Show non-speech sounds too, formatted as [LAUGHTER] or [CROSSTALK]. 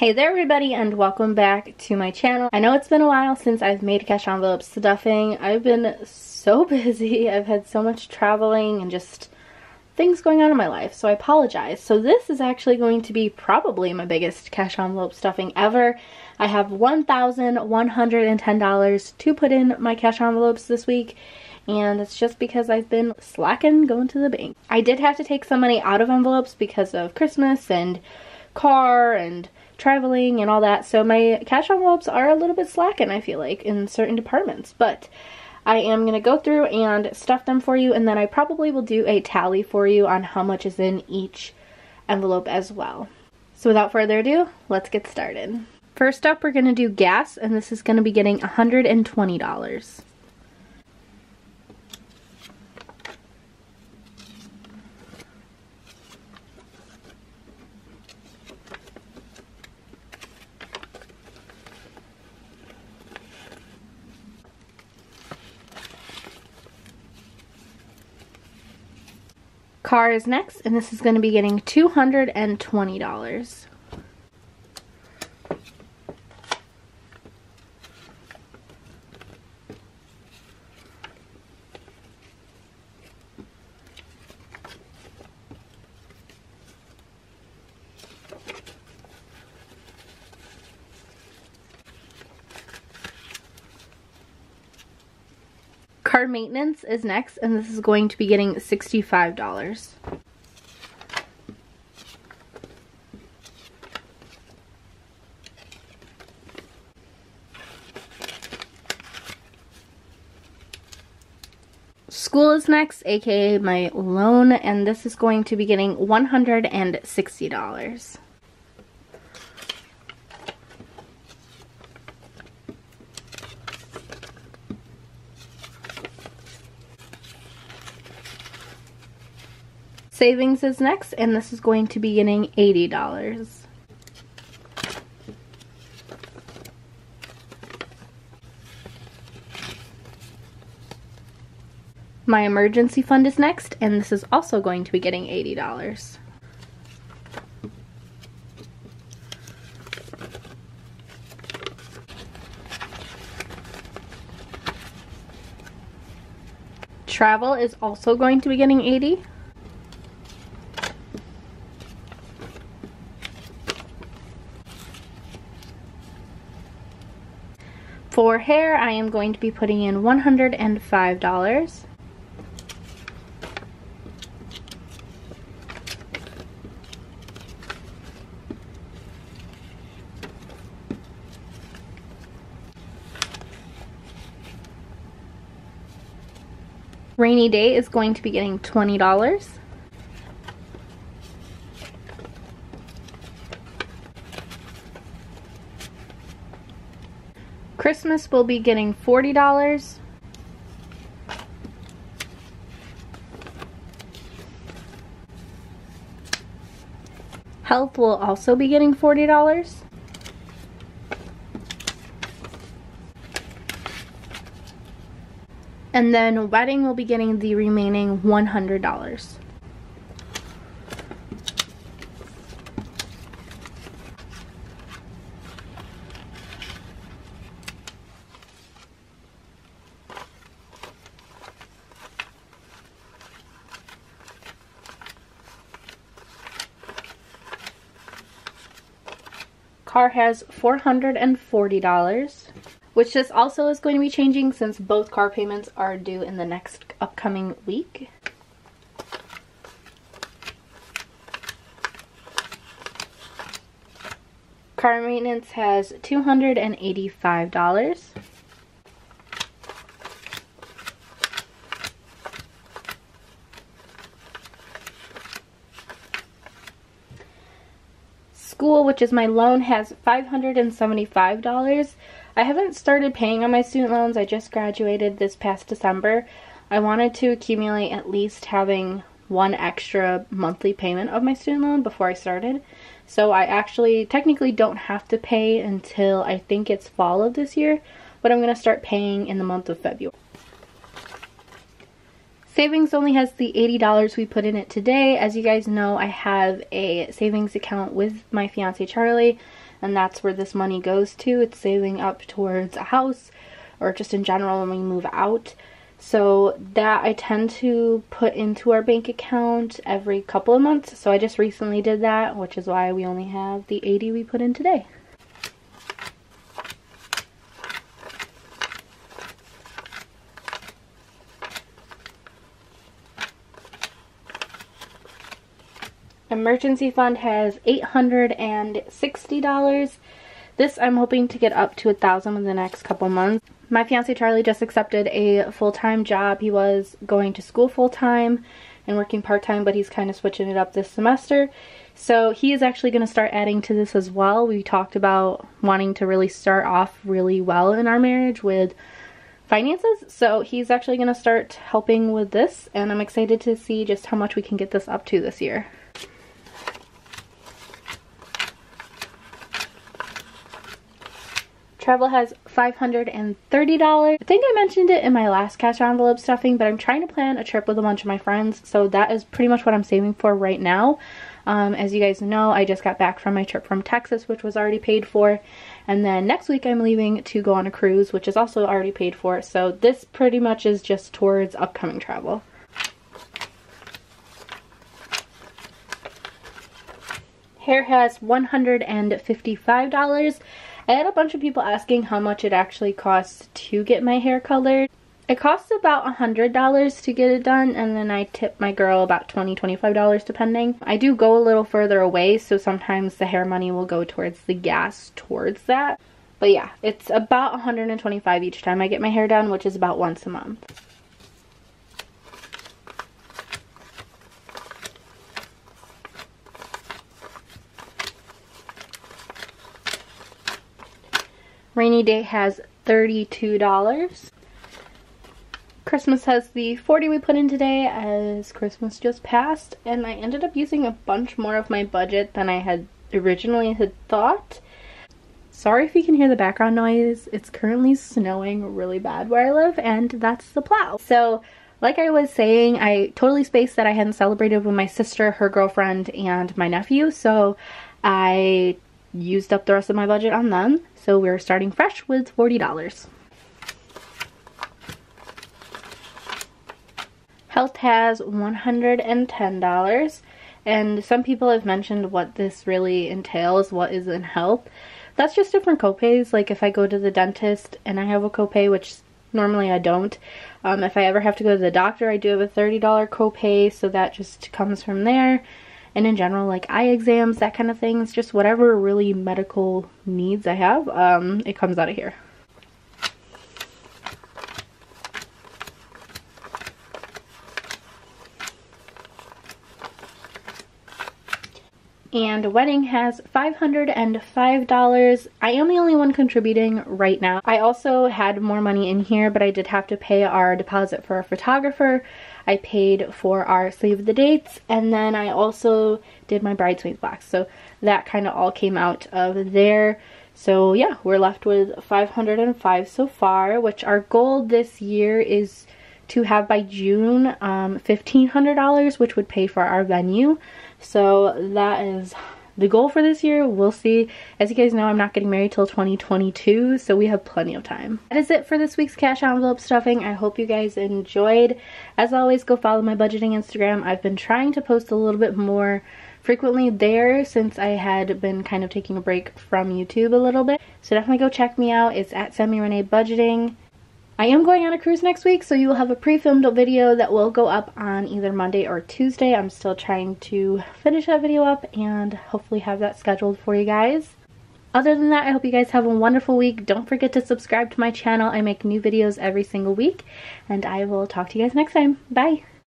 Hey there everybody and welcome back to my channel. I know it's been a while since I've made cash envelope stuffing. I've been so [LAUGHS] busy. I've had so much traveling and just things going on in my life, so I apologize. So this is actually going to be probably my biggest cash envelope stuffing ever. I have $1,110 to put in my cash envelopes this week and it's just because I've been slacking going to the bank. I did have to take some money out of envelopes because of Christmas and car and traveling and all that. So my cash envelopes are a little bit slacking, I feel like, in certain departments. But I am going to go through and stuff them for you and then I probably will do a tally for you on how much is in each envelope as well. So without further ado, let's get started. First up, we're going to do gas and this is going to be getting $120. Car is next, and this is going to be getting $220. Car maintenance is next, and this is going to be getting $65. School is next, aka my loan, and this is going to be getting $160. Savings is next, and this is going to be getting $80. My emergency fund is next, and this is also going to be getting $80. Travel is also going to be getting 80 For hair, I am going to be putting in $105. Rainy day is going to be getting $20. Christmas will be getting $40. Health will also be getting $40. And then wedding will be getting the remaining $100. Car has $440, which this also is going to be changing since both car payments are due in the next upcoming week. Car maintenance has $285. School, which is my loan, has $575. I haven't started paying on my student loans. I just graduated this past December. I wanted to accumulate at least having one extra monthly payment of my student loan before I started. So I actually technically don't have to pay until I think it's fall of this year, but I'm going to start paying in the month of February. Savings only has the $80 we put in it today. As you guys know, I have a savings account with my fiance Charlie, and that's where this money goes to. It's saving up towards a house or just in general when we move out. So that I tend to put into our bank account every couple of months. So I just recently did that, which is why we only have the 80 we put in today. Emergency fund has $860. This I'm hoping to get up to a thousand in the next couple months. My fiance Charlie just accepted a full-time job. He was going to school full-time and working part-time, but he's kind of switching it up this semester. So he is actually going to start adding to this as well. We talked about wanting to really start off really well in our marriage with finances. So he's actually going to start helping with this and I'm excited to see just how much we can get this up to this year. Travel has $530. I think I mentioned it in my last cash envelope stuffing, but I'm trying to plan a trip with a bunch of my friends, so that is pretty much what I'm saving for right now. Um, as you guys know, I just got back from my trip from Texas, which was already paid for. And then next week I'm leaving to go on a cruise, which is also already paid for. So this pretty much is just towards upcoming travel. Hair has $155. I had a bunch of people asking how much it actually costs to get my hair colored. It costs about a $100 to get it done and then I tip my girl about $20, $25 depending. I do go a little further away so sometimes the hair money will go towards the gas towards that. But yeah, it's about 125 each time I get my hair done, which is about once a month. Rainy Day has $32. Christmas has the 40 we put in today as Christmas just passed and I ended up using a bunch more of my budget than I had originally had thought. Sorry if you can hear the background noise. It's currently snowing really bad where I live and that's the plow. So like I was saying, I totally spaced that I hadn't celebrated with my sister, her girlfriend, and my nephew. So I used up the rest of my budget on them. So we're starting fresh with $40. Health has $110 and some people have mentioned what this really entails, what is in health. That's just different copays. Like if I go to the dentist and I have a copay, which normally I don't. Um, if I ever have to go to the doctor, I do have a $30 copay, so that just comes from there and in general like eye exams that kind of things just whatever really medical needs I have um, it comes out of here and wedding has $505. I am the only one contributing right now. I also had more money in here, but I did have to pay our deposit for a photographer. I paid for our Sleeve of the dates, and then I also did my bridesmaids box. So that kind of all came out of there. So yeah, we're left with 505 so far, which our goal this year is to have by June um, $1,500, which would pay for our venue. So that is the goal for this year. We'll see. As you guys know, I'm not getting married till 2022, so we have plenty of time. That is it for this week's cash envelope stuffing. I hope you guys enjoyed. As always, go follow my budgeting Instagram. I've been trying to post a little bit more frequently there since I had been kind of taking a break from YouTube a little bit. So definitely go check me out. It's at Sammy Renee Budgeting. I am going on a cruise next week, so you will have a pre-filmed video that will go up on either Monday or Tuesday. I'm still trying to finish that video up and hopefully have that scheduled for you guys. Other than that, I hope you guys have a wonderful week. Don't forget to subscribe to my channel. I make new videos every single week, and I will talk to you guys next time. Bye!